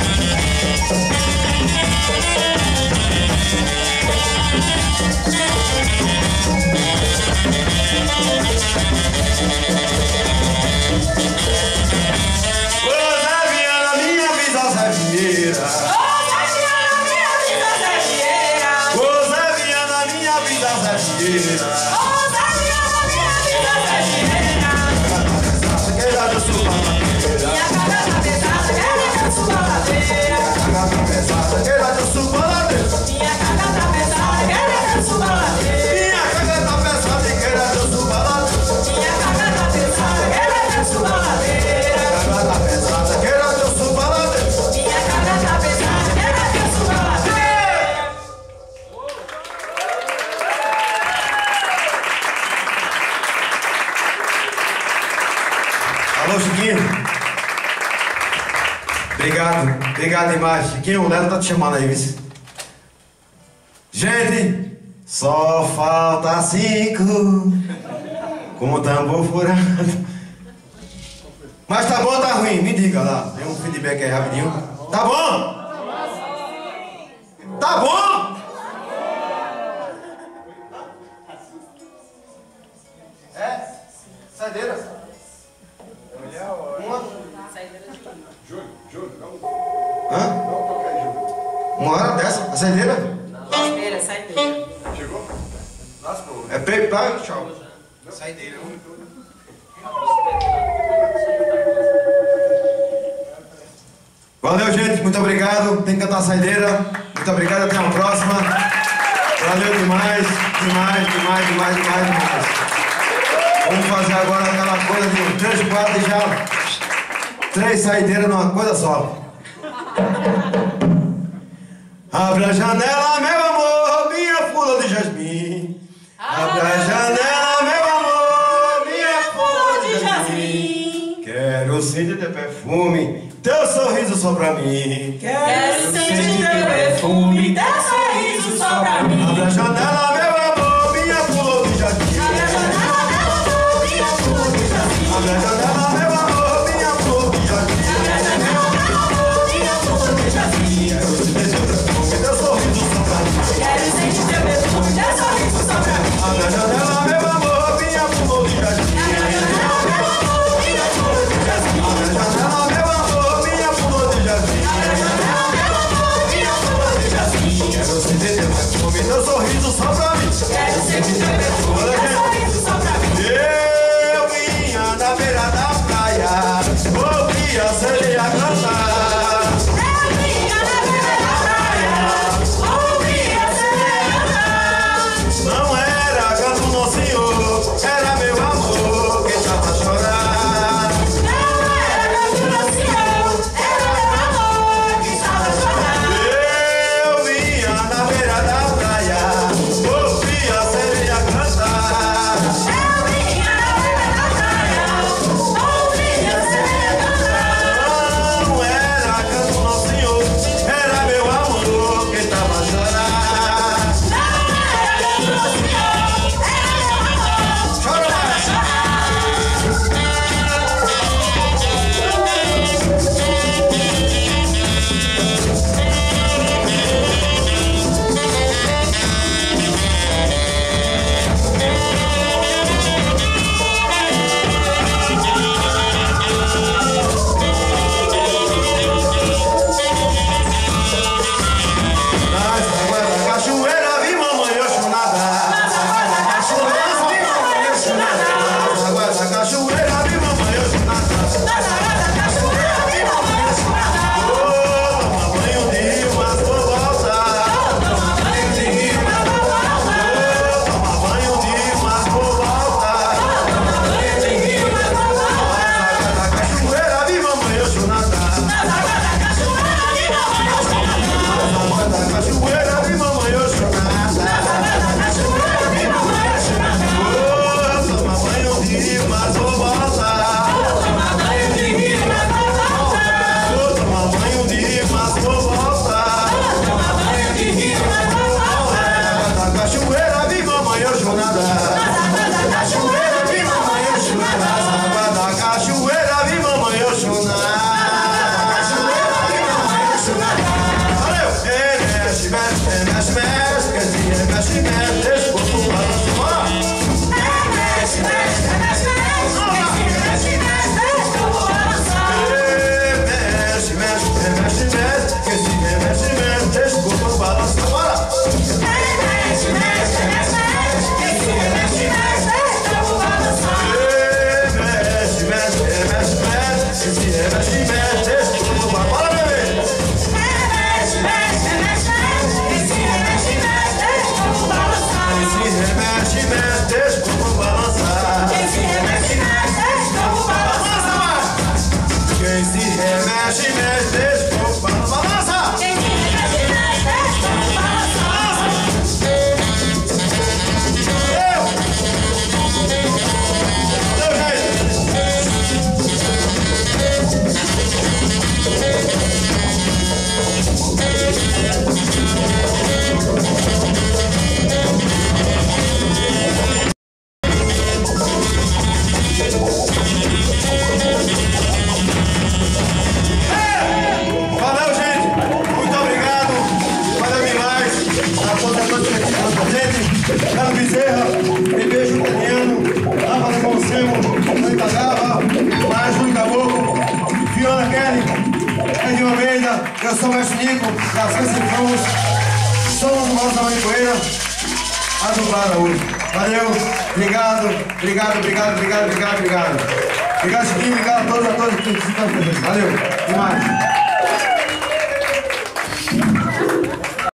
Chiquinho, o Neto tá te chamando aí, viu? Gente, só falta cinco com o tambor furado. Mas tá bom ou tá ruim? Me diga lá. Tem um feedback aí rapidinho. Tá bom? Tá? Tchau. Saideira. Valeu, gente. Muito obrigado. Tem que cantar a saideira. Muito obrigado. Até uma próxima. Valeu demais, demais, demais, demais, demais, demais. Vamos fazer agora aquela coisa de três, quatro e já. Três saideiras numa coisa só. Abre a janela, meu amor, minha flor de jasmim. Abre a janela, meu amor, minha flor de jasmim. Quero sentir teu perfume, teu sorriso só pra mim. Quero sentir teu perfume, teu sorriso só pra mim. Abre a janela,